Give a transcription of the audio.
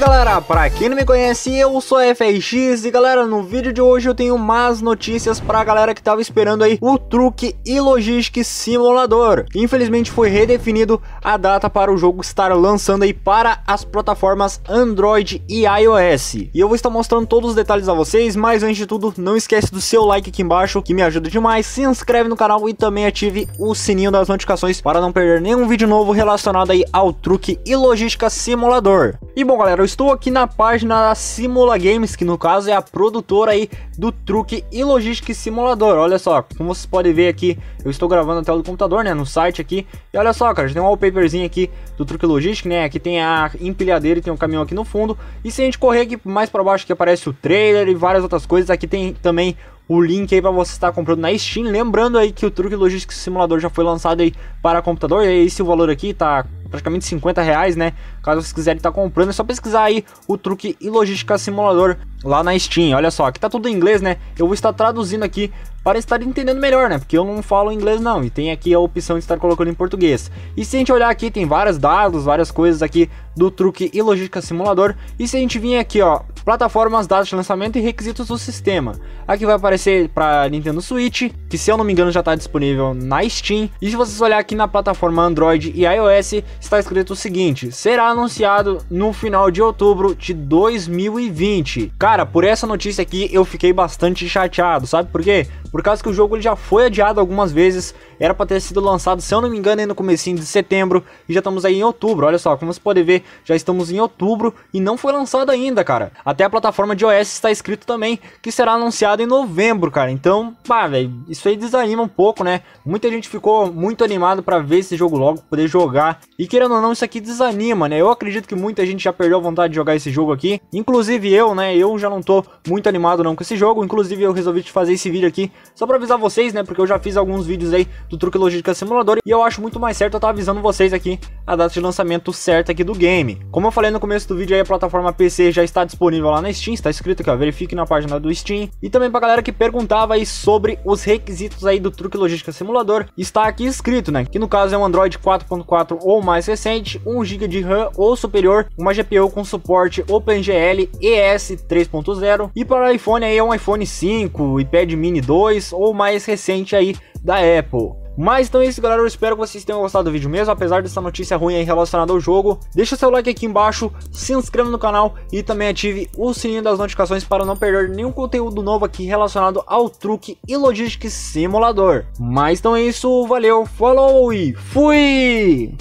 galera, pra quem não me conhece, eu sou FRX e galera, no vídeo de hoje eu tenho más notícias pra galera que tava esperando aí o Truque e Logistic Simulador. Infelizmente foi redefinido a data para o jogo estar lançando aí para as plataformas Android e iOS. E eu vou estar mostrando todos os detalhes a vocês, mas antes de tudo, não esquece do seu like aqui embaixo, que me ajuda demais, se inscreve no canal e também ative o sininho das notificações para não perder nenhum vídeo novo relacionado aí ao Truque e Logística Simulador. E bom galera, eu estou aqui na página da Simula Games, que no caso é a produtora aí do Truque e Logística Simulador. Olha só, como vocês podem ver aqui, eu estou gravando a tela do computador, né, no site aqui. E olha só, cara, tem um wallpaperzinho aqui do Truque Logística, né, aqui tem a empilhadeira e tem um caminhão aqui no fundo. E se a gente correr aqui mais para baixo, aqui aparece o trailer e várias outras coisas. Aqui tem também o link aí para você estar comprando na Steam. Lembrando aí que o Truque Logística Simulador já foi lançado aí para computador. E esse o valor aqui tá praticamente 50 reais, né? Caso vocês quiserem estar comprando, é só pesquisar aí o Truque e Logística Simulador lá na Steam. Olha só, aqui tá tudo em inglês, né? Eu vou estar traduzindo aqui para estar entendendo melhor, né? Porque eu não falo inglês não, e tem aqui a opção de estar colocando em português. E se a gente olhar aqui, tem vários dados, várias coisas aqui do Truque e Logística Simulador. E se a gente vir aqui, ó, plataformas, datas de lançamento e requisitos do sistema. Aqui vai aparecer para Nintendo Switch, que se eu não me engano já está disponível na Steam. E se vocês olhar aqui na plataforma Android e iOS, está escrito o seguinte: será anunciado no final de outubro de 2020. Cara, por essa notícia aqui eu fiquei bastante chateado, sabe por quê? Por causa que o jogo ele já foi adiado algumas vezes, era para ter sido lançado, se eu não me engano, aí no comecinho de setembro, e já estamos aí em outubro. Olha só, como você pode ver, já estamos em outubro e não foi lançado ainda, cara. Até a plataforma de iOS está escrito também que será anunciado em novembro, cara. Então, pá, velho, isso aí desanima um pouco, né? Muita gente ficou muito animado para ver esse jogo logo, poder jogar. E querendo ou não, isso aqui desanima, né? Eu acredito que muita gente já perdeu a vontade de jogar esse jogo aqui. Inclusive eu, né? Eu já não tô muito animado não com esse jogo. Inclusive eu resolvi te fazer esse vídeo aqui só pra avisar vocês, né? Porque eu já fiz alguns vídeos aí do Truque Logística Simulador e eu acho muito mais certo eu estar tá avisando vocês aqui a data de lançamento certa aqui do game. Como eu falei no começo do vídeo aí, a plataforma PC já está disponível lá na Steam, está escrito aqui, ó, verifique na página do Steam. E também pra galera que perguntava aí sobre os requisitos aí do Truque Logística Simulador, está aqui escrito, né? Que no caso é um Android 4.4 ou mais recente, 1 GB de RAM ou superior, uma GPU com suporte OpenGL ES 3.0 e para iPhone aí é um iPhone 5, iPad mini 2 ou mais recente aí da Apple. Mas então é isso galera, eu espero que vocês tenham gostado do vídeo mesmo, apesar dessa notícia ruim aí relacionada ao jogo. Deixa seu like aqui embaixo, se inscreva no canal e também ative o sininho das notificações para não perder nenhum conteúdo novo aqui relacionado ao truque e logística simulador. Mas então é isso, valeu, falou e fui!